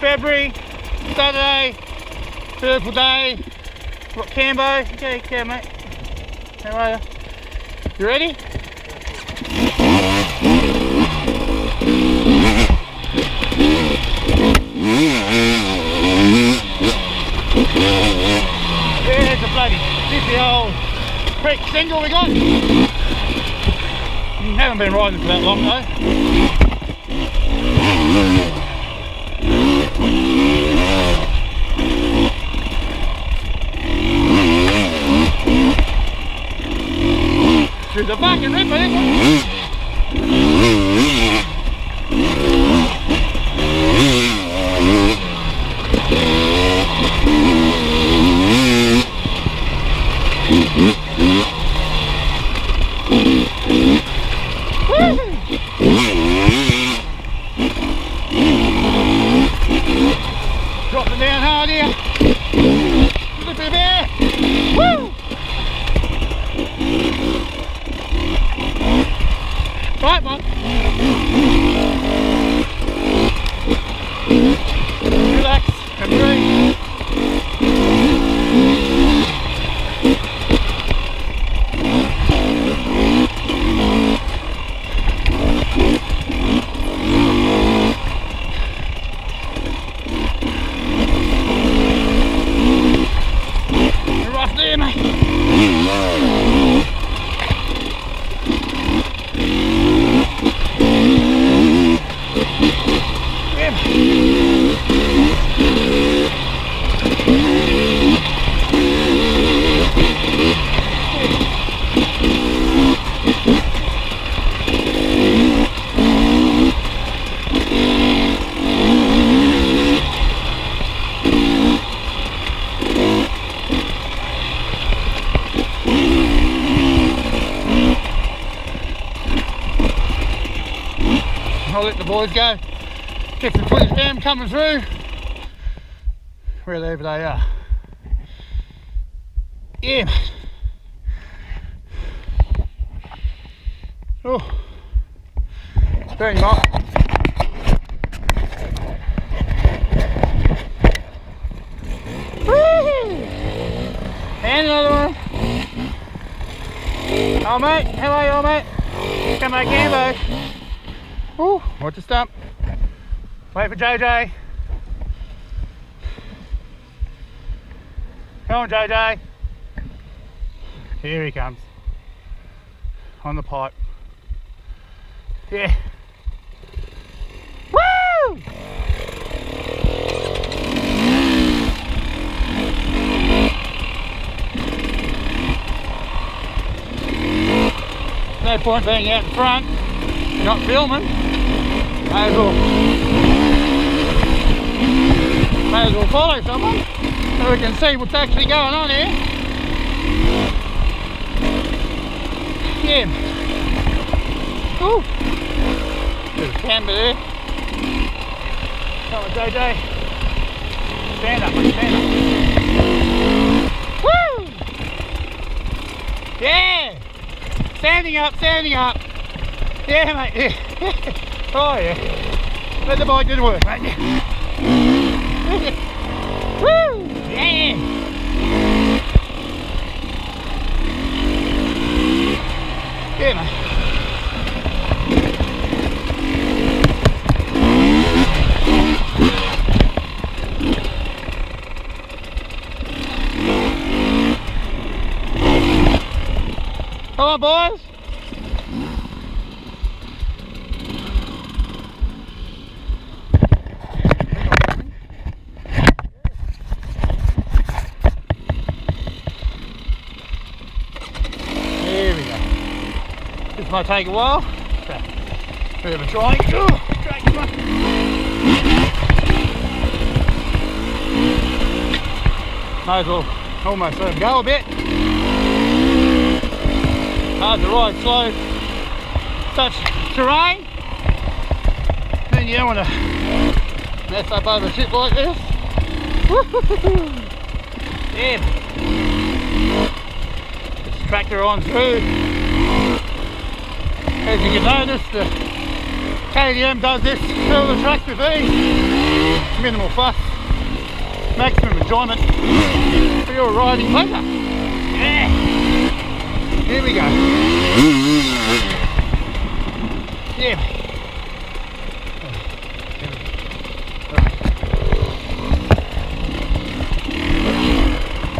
February, Saturday, beautiful day. What Cambo? Okay, okay, mate. How are you? You ready? There's a bloody zippy old creek single we got. Haven't been riding for that long though. Through the fucking ripper, this one. Dropping down hard here. Flippy bear. Woo! Right, man. Relax and breathe. You're rough there, mate. Yeah. I'll let the boys go. Get the footage dam coming through. Wherever they are. Yeah. Oh. Off. Woo! And another one. Oh mate, how you all mate? Come back here though. Ooh, watch the stump. Wait for JJ. Come on, JJ. Here he comes. On the pipe. Yeah. Woo! No point being out in front, not filming. May as well, may as well follow someone so we can see what's actually going on here. Yeah. Ooh. Bit of camber there. Come on, JJ. Stand up, stand up. Woo! Yeah! Standing up, standing up. Yeah, mate. oh, yeah. Let the bike do the work, mate. Woo! Yeah! Yeah, mate. Come on, boys. There we go. This might take a while. Bit of a trying. Oh, drag this one. Might as well almost let him go a bit. Hard to ride slow. Such terrain. Then you don't want to mess up over shit like this. Yeah. Tractor on through. As you can notice, the KTM does this through the tractor feed. minimal fuss, maximum enjoyment for your riding pleasure. Yeah. Here we go. Yeah.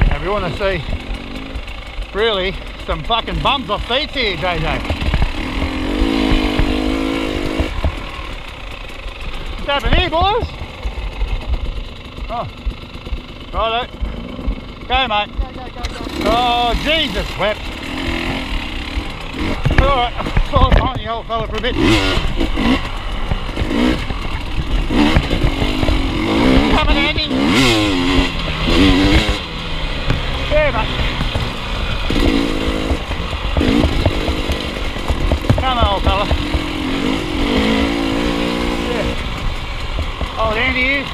Now we want to see really some fucking bums off seats here, JJ. What's happening here, boys? Oh, righto. Go, mate. Oh, Jesus wept. Alright, I'll find the old fella for a bit. Coming, Andy. Yeah, mate. Come on, old fella. Yeah. Old Andy here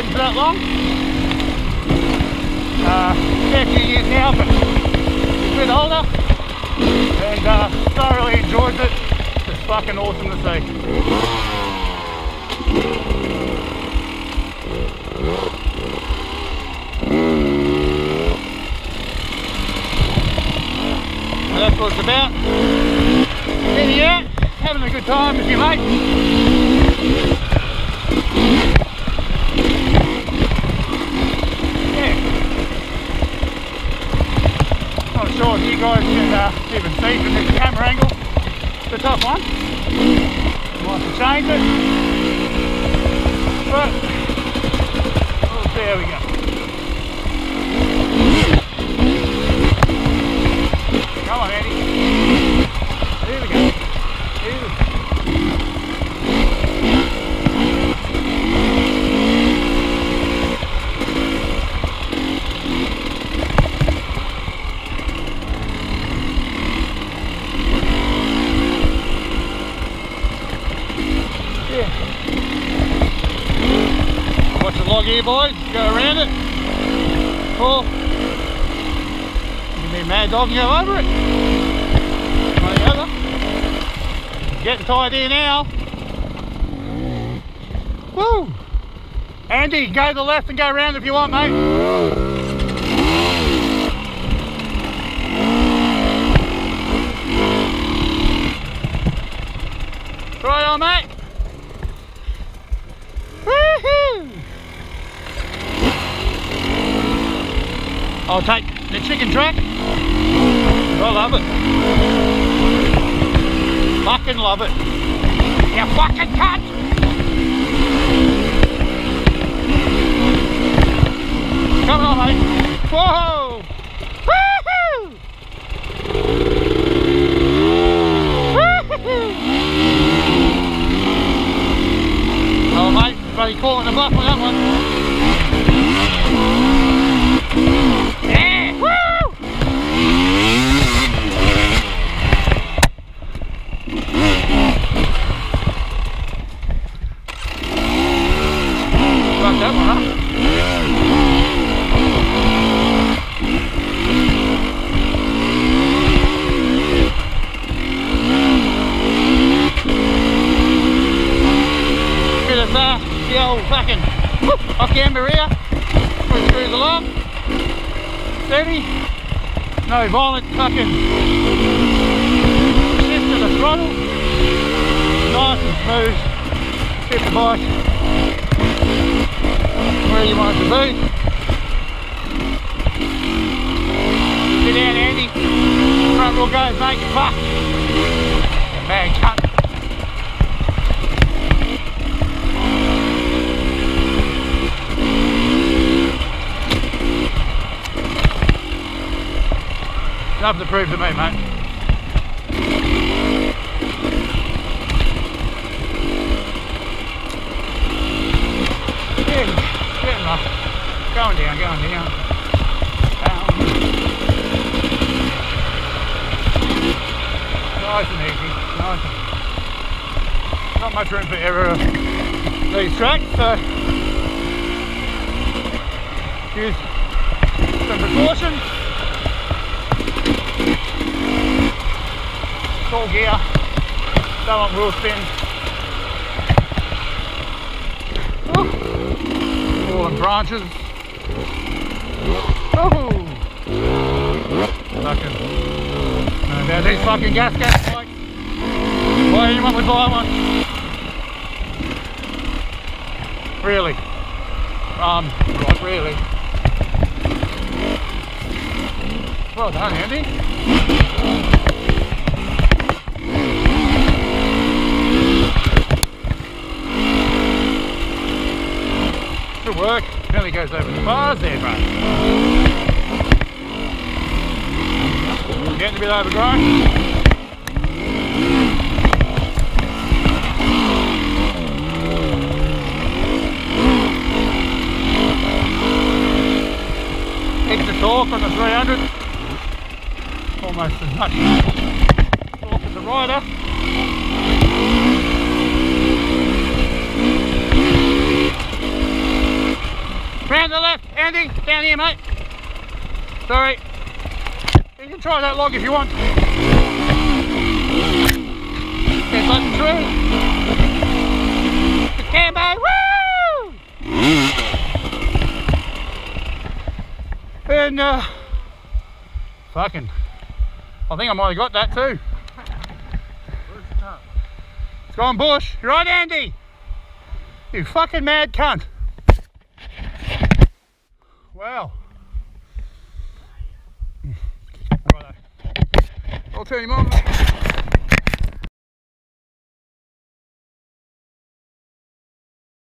riding for that long. Uh, a few years now, but a bit older and uh, thoroughly enjoys it. It's fucking awesome to see. And that's what it's about. Getting out, having a good time with your mates. Yeah. I'm not sure if you guys can uh, even see from this camera angle. It's a tough one. Might have to change it. But we'll how we go. Come on, Andy. Here we go. Here we go. Yeah. Watch the log here, boys. Go around it. Or a mad dog go over it. One the other. Getting tired here now. Woo! Andy, go to the left and go around if you want, mate. Right on, mate. Woohoo! I'll take the chicken track. I love it. Fucking love it. You fucking cunt! Come on, mate. Whoa! Woohoo! Woohoo! Oh mate, bloody caught in the bluff on that one. Yeah! Woo! Fuck that one, huh? Bit of uh, the old fucking whoop, off camber here. We cruise along. Steady. No violent fucking shift to the throttle. Nice and smooth. Keep the bike where you want it to be. Sit down Andy. Front wheel goes mate. Fuck. Bad cunt. Nothing to prove to me, mate. Going down, going down. Down. Nice and easy. Nice and Not much room for error these tracks, so use some precautions. All gear. Don't want wheel spin. Whew. on branches. Oh! Fucking. No, there's these fucking gas gas bikes. Why anyone would buy one? Really? Um, not really. Well done, Andy. Work. Nearly goes over the bars there, bro. Getting a bit overgrown. Extra torque on the 300. Almost as much torque as the rider. The Andy, down here, mate. Sorry. You can try that log if you want. Get button through. The cambo, woo! And, uh, fucking, I think I might have got that too. It's gone bush. You right, Andy? You fucking mad cunt. Wow. Righto. I'll turn him on.